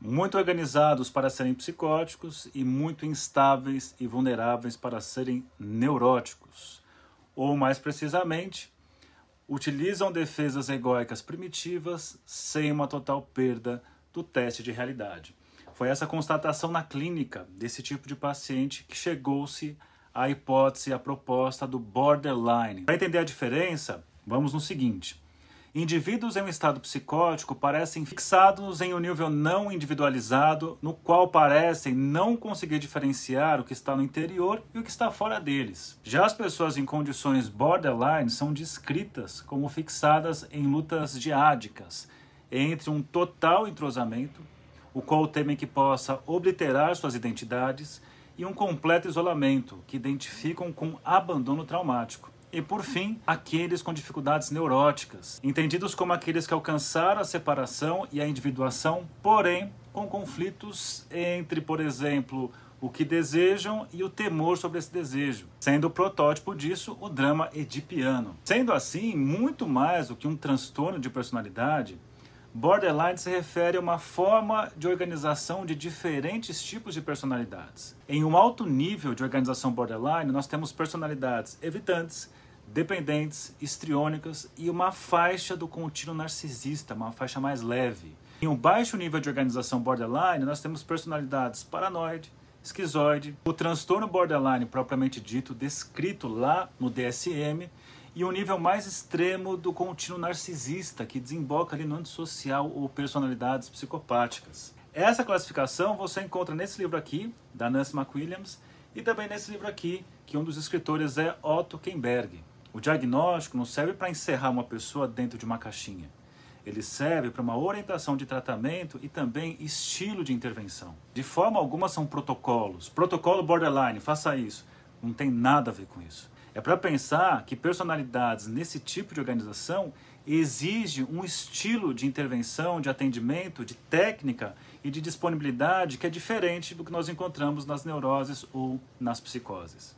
muito organizados para serem psicóticos e muito instáveis e vulneráveis para serem neuróticos. Ou, mais precisamente, utilizam defesas egóicas primitivas sem uma total perda do teste de realidade. Foi essa constatação na clínica desse tipo de paciente que chegou-se à hipótese, à proposta do borderline. Para entender a diferença, vamos no seguinte. Indivíduos em um estado psicótico parecem fixados em um nível não individualizado, no qual parecem não conseguir diferenciar o que está no interior e o que está fora deles. Já as pessoas em condições borderline são descritas como fixadas em lutas diádicas entre um total entrosamento, o qual temem que possa obliterar suas identidades, e um completo isolamento, que identificam com abandono traumático. E por fim, aqueles com dificuldades neuróticas, entendidos como aqueles que alcançaram a separação e a individuação, porém com conflitos entre, por exemplo, o que desejam e o temor sobre esse desejo, sendo o protótipo disso o drama edipiano. Sendo assim, muito mais do que um transtorno de personalidade, Borderline se refere a uma forma de organização de diferentes tipos de personalidades. Em um alto nível de organização borderline, nós temos personalidades evitantes, dependentes, histriônicas e uma faixa do contínuo narcisista, uma faixa mais leve. Em um baixo nível de organização borderline, nós temos personalidades paranoide, esquizoide, o transtorno borderline propriamente dito, descrito lá no DSM, e um nível mais extremo do contínuo narcisista, que desemboca ali no antissocial ou personalidades psicopáticas. Essa classificação você encontra nesse livro aqui, da Nancy McWilliams, e também nesse livro aqui, que um dos escritores é Otto Kemberg. O diagnóstico não serve para encerrar uma pessoa dentro de uma caixinha. Ele serve para uma orientação de tratamento e também estilo de intervenção. De forma alguma são protocolos. Protocolo borderline, faça isso. Não tem nada a ver com isso. É para pensar que personalidades nesse tipo de organização exige um estilo de intervenção, de atendimento, de técnica e de disponibilidade que é diferente do que nós encontramos nas neuroses ou nas psicoses.